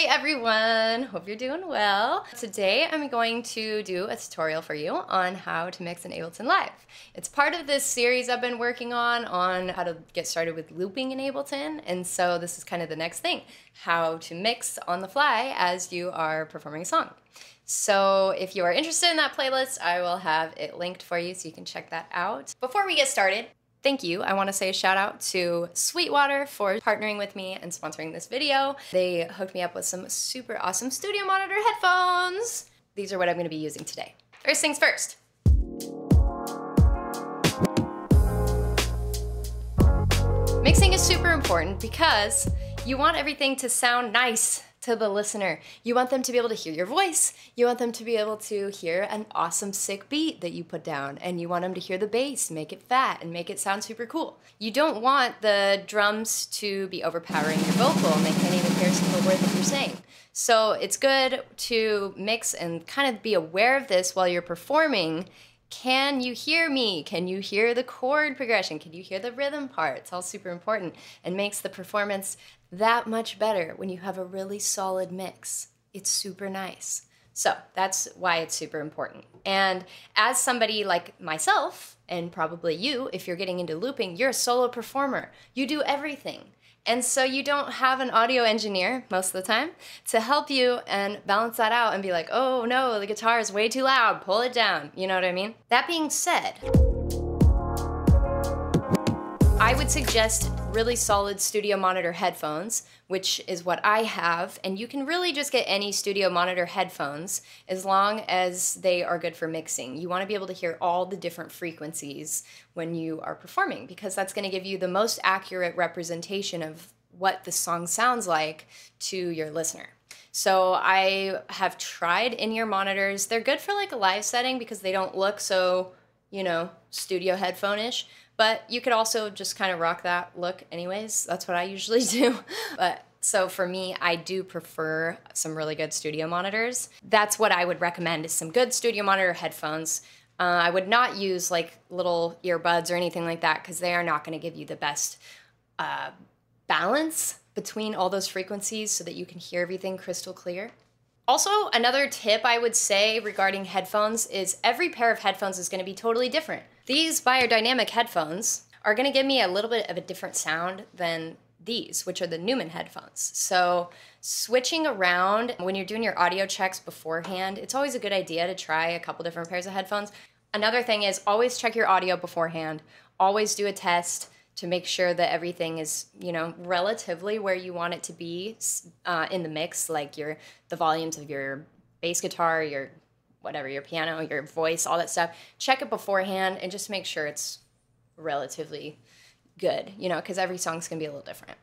Hey everyone, hope you're doing well. Today I'm going to do a tutorial for you on how to mix in Ableton Live. It's part of this series I've been working on on how to get started with looping in Ableton and so this is kind of the next thing, how to mix on the fly as you are performing a song. So if you are interested in that playlist, I will have it linked for you so you can check that out. Before we get started, Thank you. I want to say a shout out to Sweetwater for partnering with me and sponsoring this video. They hooked me up with some super awesome studio monitor headphones. These are what I'm going to be using today. First things first. Mixing is super important because you want everything to sound nice to the listener. You want them to be able to hear your voice. You want them to be able to hear an awesome, sick beat that you put down. And you want them to hear the bass, make it fat, and make it sound super cool. You don't want the drums to be overpowering your vocal and they can't even hear a single word that you're saying. So it's good to mix and kind of be aware of this while you're performing can you hear me? Can you hear the chord progression? Can you hear the rhythm part? It's all super important and makes the performance that much better when you have a really solid mix. It's super nice. So that's why it's super important. And as somebody like myself, and probably you, if you're getting into looping, you're a solo performer. You do everything. And so you don't have an audio engineer most of the time to help you and balance that out and be like, oh no, the guitar is way too loud, pull it down. You know what I mean? That being said, I would suggest really solid studio monitor headphones, which is what I have, and you can really just get any studio monitor headphones as long as they are good for mixing. You want to be able to hear all the different frequencies when you are performing because that's going to give you the most accurate representation of what the song sounds like to your listener. So I have tried in-ear monitors. They're good for like a live setting because they don't look so, you know, studio headphone-ish but you could also just kind of rock that look anyways. That's what I usually do. but so for me, I do prefer some really good studio monitors. That's what I would recommend is some good studio monitor headphones. Uh, I would not use like little earbuds or anything like that because they are not going to give you the best uh, balance between all those frequencies so that you can hear everything crystal clear. Also, another tip I would say regarding headphones is every pair of headphones is going to be totally different. These Beyerdynamic headphones are gonna give me a little bit of a different sound than these, which are the Neumann headphones. So switching around when you're doing your audio checks beforehand, it's always a good idea to try a couple different pairs of headphones. Another thing is always check your audio beforehand. Always do a test to make sure that everything is, you know, relatively where you want it to be uh, in the mix, like your the volumes of your bass guitar, your whatever, your piano, your voice, all that stuff, check it beforehand and just make sure it's relatively good, you know, because every song's gonna be a little different.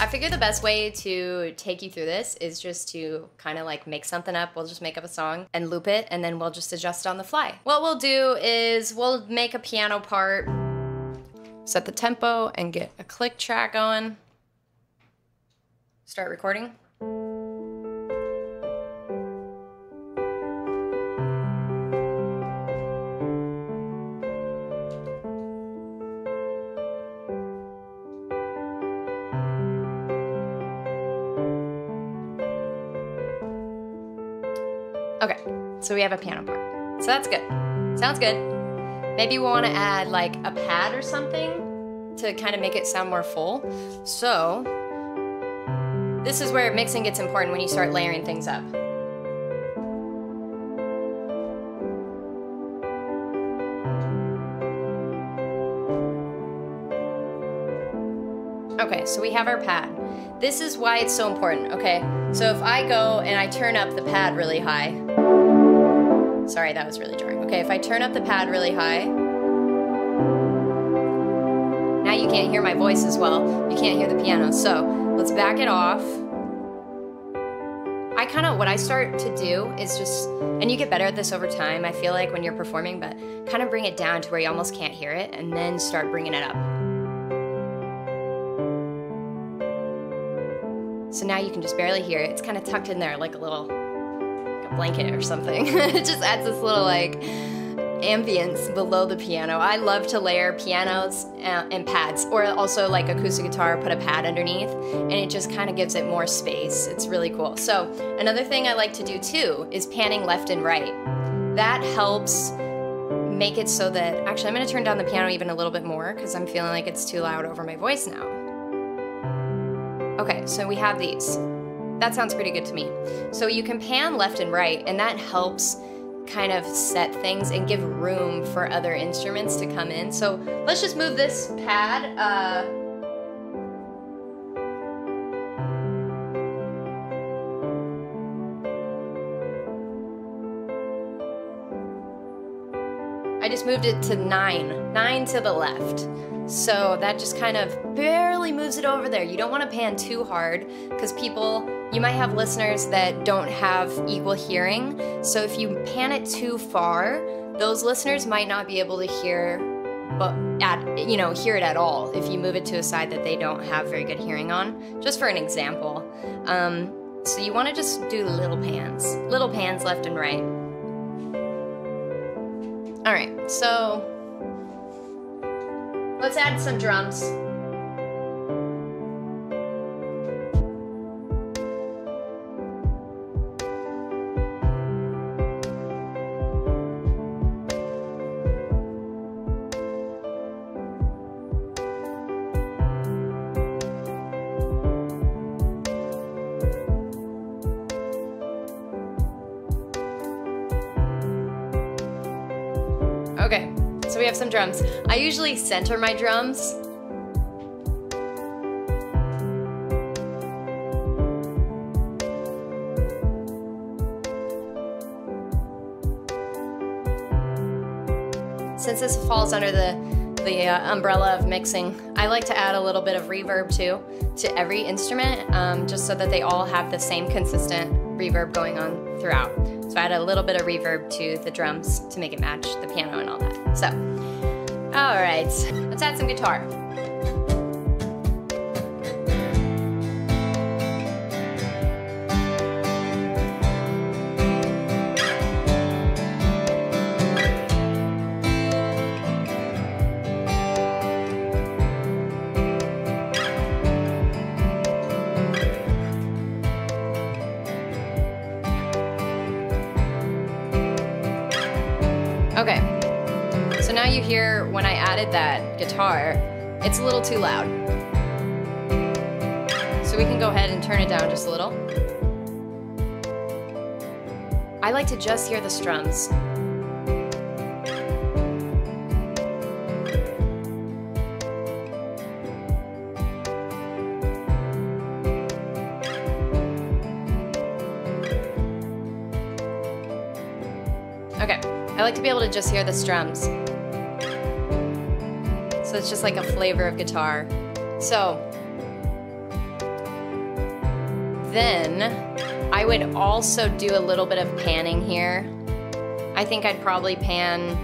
I figure the best way to take you through this is just to kind of like make something up. We'll just make up a song and loop it, and then we'll just adjust on the fly. What we'll do is we'll make a piano part, set the tempo, and get a click track going. Start recording. Okay, so we have a piano part. So that's good. Sounds good. Maybe we want to add like a pad or something to kind of make it sound more full. So this is where mixing gets important when you start layering things up. Okay, so we have our pad. This is why it's so important, okay? So if I go and I turn up the pad really high, sorry, that was really jarring. Okay, if I turn up the pad really high, now you can't hear my voice as well. You can't hear the piano. So Let's back it off. I kind of, what I start to do is just, and you get better at this over time, I feel like when you're performing, but kind of bring it down to where you almost can't hear it and then start bringing it up. So now you can just barely hear it. It's kind of tucked in there like a little like a blanket or something. it just adds this little like ambience below the piano. I love to layer pianos uh, and pads, or also like acoustic guitar, put a pad underneath, and it just kind of gives it more space. It's really cool. So another thing I like to do too is panning left and right. That helps make it so that, actually I'm gonna turn down the piano even a little bit more because I'm feeling like it's too loud over my voice now. Okay, so we have these. That sounds pretty good to me. So you can pan left and right, and that helps kind of set things and give room for other instruments to come in. So let's just move this pad. Uh, I just moved it to nine, nine to the left. So that just kind of barely moves it over there. You don't want to pan too hard because people, you might have listeners that don't have equal hearing. So if you pan it too far, those listeners might not be able to hear but at you know hear it at all if you move it to a side that they don't have very good hearing on just for an example um, so you want to just do little pans little pans left and right all right so Let's add some drums. Okay, so we have some drums. I usually center my drums. Since this falls under the, the uh, umbrella of mixing, I like to add a little bit of reverb too to every instrument um, just so that they all have the same consistent reverb going on throughout. So I add a little bit of reverb to the drums to make it match the piano and all that. So, all right, let's add some guitar. Okay, so now you hear when I added that guitar, it's a little too loud. So we can go ahead and turn it down just a little. I like to just hear the strums. Okay, I like to be able to just hear the strums. So it's just like a flavor of guitar. So then I would also do a little bit of panning here. I think I'd probably pan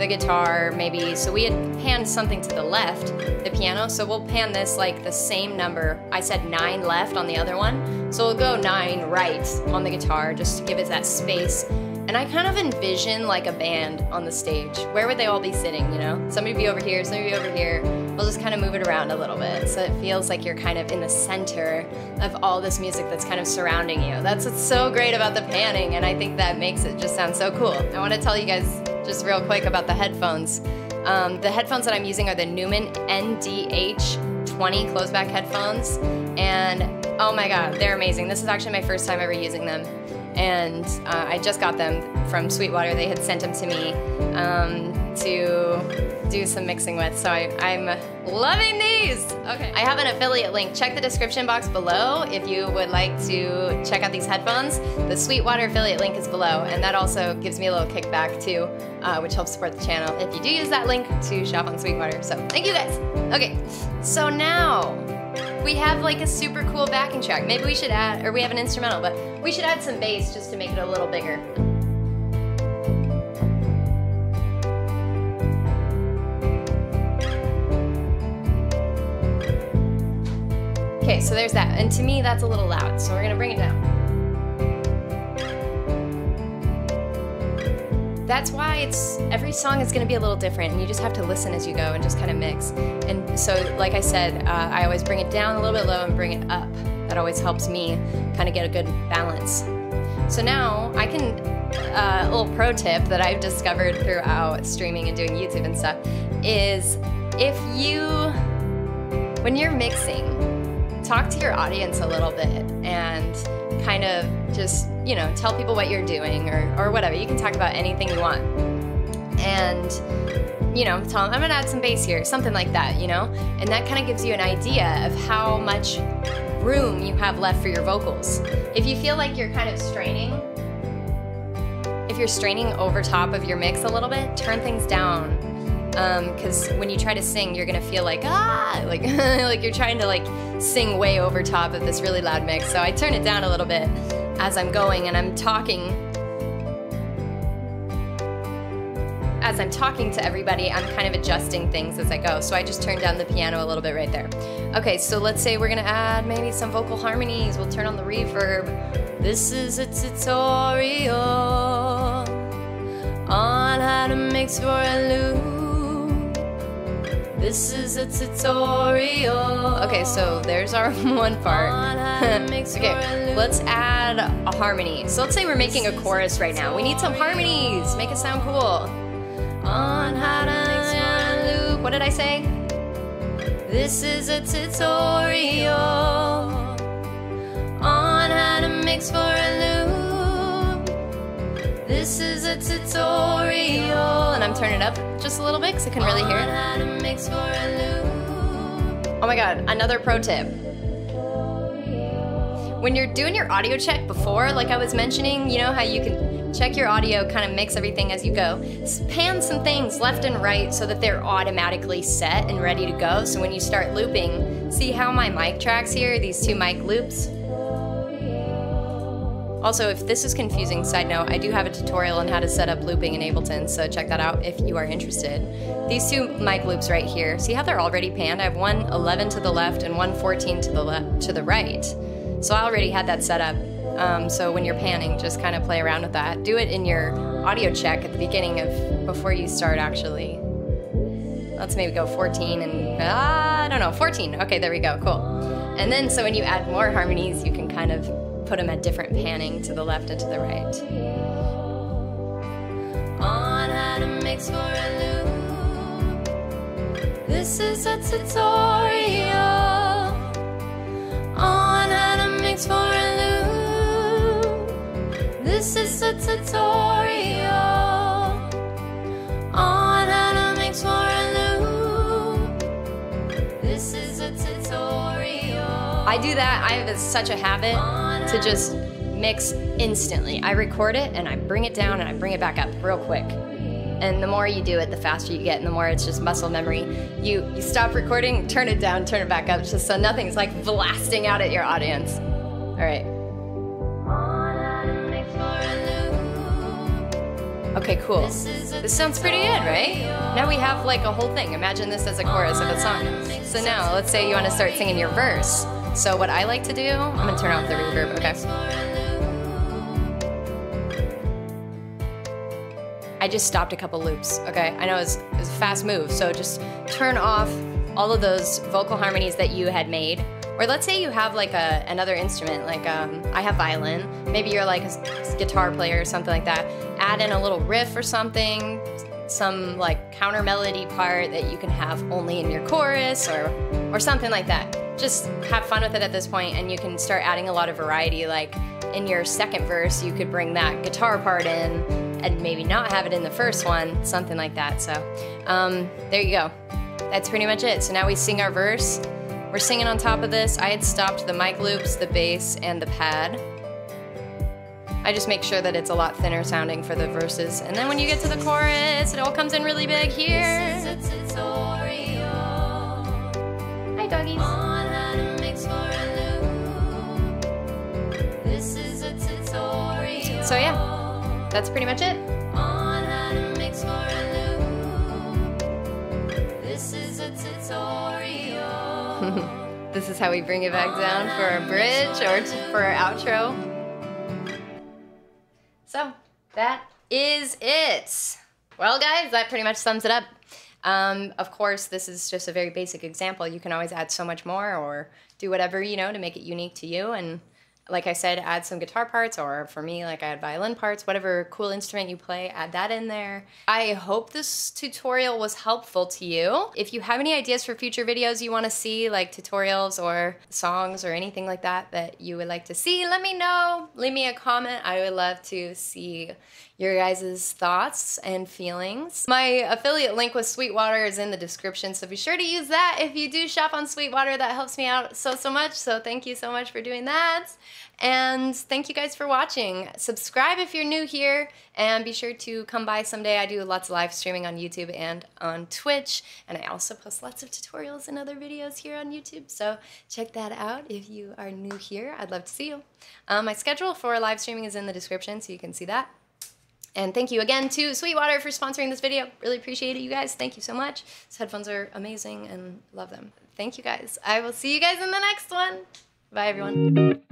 the guitar maybe, so we had panned something to the left, the piano, so we'll pan this like the same number. I said nine left on the other one, so we'll go nine right on the guitar just to give it that space. And I kind of envision like a band on the stage. Where would they all be sitting, you know? Somebody be over here, somebody be over here. We'll just kind of move it around a little bit so it feels like you're kind of in the center of all this music that's kind of surrounding you. That's what's so great about the panning, and I think that makes it just sound so cool. I want to tell you guys just real quick about the headphones. Um, the headphones that I'm using are the Neumann NDH 20 closeback headphones, and oh my god, they're amazing. This is actually my first time ever using them and uh, I just got them from Sweetwater. They had sent them to me um, to do some mixing with, so I, I'm loving these. Okay, I have an affiliate link. Check the description box below if you would like to check out these headphones. The Sweetwater affiliate link is below, and that also gives me a little kickback too, uh, which helps support the channel if you do use that link to shop on Sweetwater. So thank you guys. Okay, so now we have like a super cool backing track. Maybe we should add, or we have an instrumental, but we should add some bass just to make it a little bigger. Okay, so there's that. And to me, that's a little loud, so we're gonna bring it down. That's why it's every song is going to be a little different, and you just have to listen as you go and just kind of mix. And so, like I said, uh, I always bring it down a little bit low and bring it up. That always helps me kind of get a good balance. So now I can. Uh, a little pro tip that I've discovered throughout streaming and doing YouTube and stuff is if you, when you're mixing, talk to your audience a little bit and kind of just, you know, tell people what you're doing or, or whatever. You can talk about anything you want. And, you know, tell them, I'm gonna add some bass here, something like that, you know? And that kind of gives you an idea of how much room you have left for your vocals. If you feel like you're kind of straining, if you're straining over top of your mix a little bit, turn things down because um, when you try to sing, you're gonna feel like ah, like like you're trying to like sing way over top of this really loud mix. So I turn it down a little bit as I'm going and I'm talking. As I'm talking to everybody, I'm kind of adjusting things as I go. So I just turn down the piano a little bit right there. Okay, so let's say we're gonna add maybe some vocal harmonies. We'll turn on the reverb. This is a tutorial on how to mix for a loop. This is a tutorial. Okay, so there's our one part. okay, let's add a harmony. So let's say we're making a chorus right now. We need some harmonies. Make it sound cool. On how to mix for a loop. What did I say? This is a tutorial on how to mix for a loop. This is a tutorial. And I'm turning it up just a little bit because I couldn't really hear it. Oh my god, another pro tip. When you're doing your audio check before, like I was mentioning, you know how you can check your audio, kind of mix everything as you go. Pan some things left and right so that they're automatically set and ready to go. So when you start looping, see how my mic tracks here, these two mic loops? Also, if this is confusing, side note, I do have a tutorial on how to set up looping in Ableton, so check that out if you are interested. These two mic loops right here, see how they're already panned? I have one 11 to the left and one 14 to the to the right. So I already had that set up. Um, so when you're panning, just kind of play around with that. Do it in your audio check at the beginning of before you start actually. Let's maybe go 14 and uh, I don't know, 14. Okay, there we go. Cool. And then so when you add more harmonies, you can kind of put them at different panning to the left and to the right. On how to mix for a loop. This is a tutorial on how to mix for a loop. This is a tutorial. I do that. I have such a habit to just mix instantly. I record it and I bring it down and I bring it back up real quick. And the more you do it, the faster you get, and the more it's just muscle memory. You you stop recording, turn it down, turn it back up, just so nothing's like blasting out at your audience. All right. Okay, cool. This sounds pretty good, right? Now we have like a whole thing. Imagine this as a chorus of a song. So now, let's say you want to start singing your verse. So what I like to do, I'm gonna turn off the reverb, okay? I just stopped a couple loops, okay? I know it's, a fast move, so just turn off all of those vocal harmonies that you had made. Or let's say you have like a, another instrument, like um, I have violin. Maybe you're like a guitar player or something like that. Add in a little riff or something, some like counter melody part that you can have only in your chorus or, or something like that just have fun with it at this point and you can start adding a lot of variety. Like in your second verse you could bring that guitar part in and maybe not have it in the first one something like that. So um, there you go. That's pretty much it. So now we sing our verse. We're singing on top of this. I had stopped the mic loops the bass and the pad. I just make sure that it's a lot thinner sounding for the verses. And then when you get to the chorus, it all comes in really big here. Hi, doggies. So yeah, that's pretty much it. this is how we bring it back down for our bridge or for our outro. So that is it. Well, guys, that pretty much sums it up. Um, of course, this is just a very basic example. You can always add so much more or do whatever, you know, to make it unique to you. And like I said, add some guitar parts, or for me, like I add violin parts, whatever cool instrument you play, add that in there. I hope this tutorial was helpful to you. If you have any ideas for future videos you want to see, like tutorials or songs or anything like that that you would like to see, let me know. Leave me a comment. I would love to see your guys' thoughts and feelings. My affiliate link with Sweetwater is in the description, so be sure to use that if you do shop on Sweetwater. That helps me out so, so much, so thank you so much for doing that. And thank you guys for watching. Subscribe if you're new here, and be sure to come by someday. I do lots of live streaming on YouTube and on Twitch, and I also post lots of tutorials and other videos here on YouTube, so check that out if you are new here. I'd love to see you. Um, my schedule for live streaming is in the description, so you can see that. And thank you again to Sweetwater for sponsoring this video. Really appreciate it, you guys. Thank you so much. These headphones are amazing and love them. Thank you guys. I will see you guys in the next one. Bye, everyone.